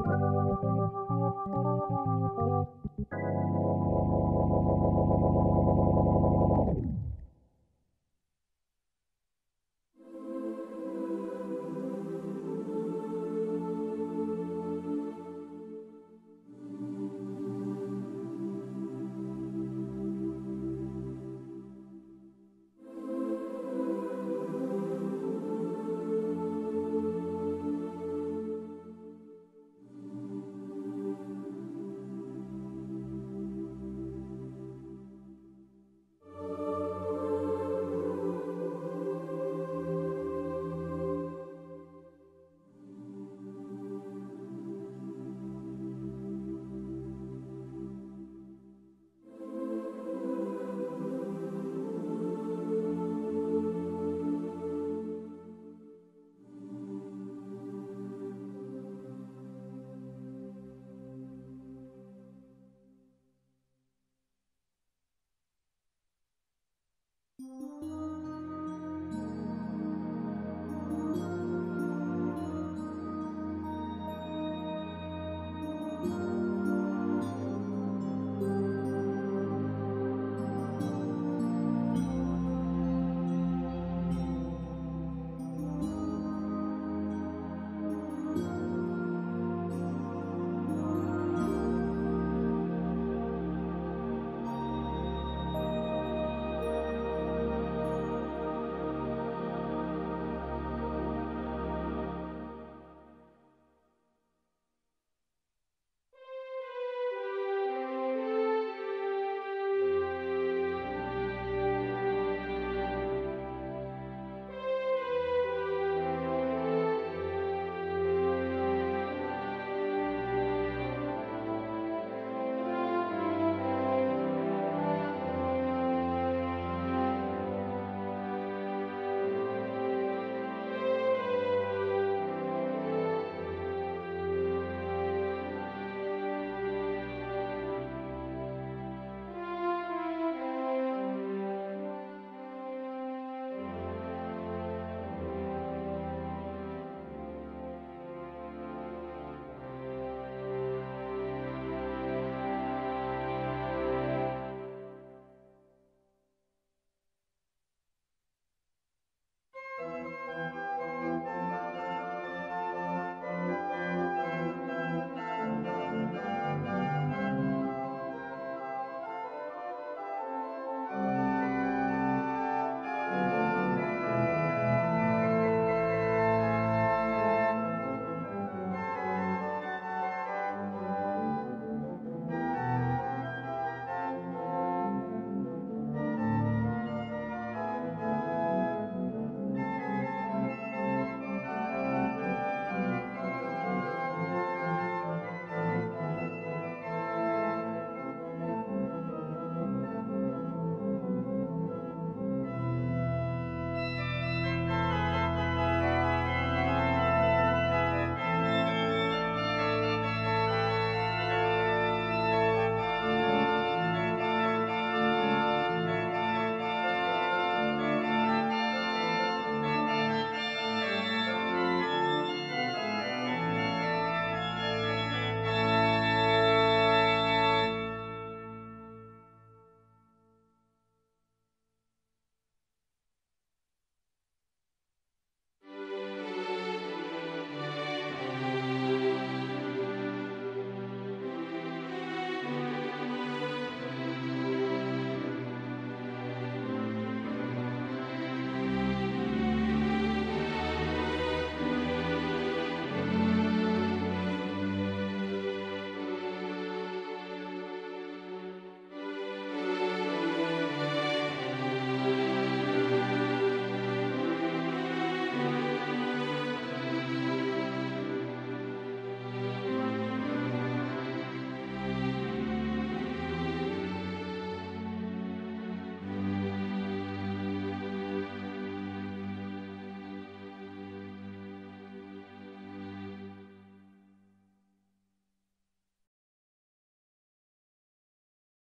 Thank you. Música